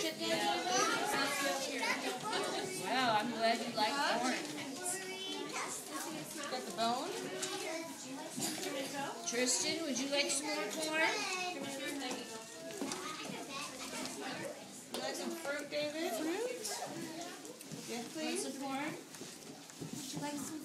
it, David? Well, I'm glad you like corn. Got the bone? Tristan, would you like some more corn? You like some fruit, David? Fruit? Yes, please. Want some corn? Would you like some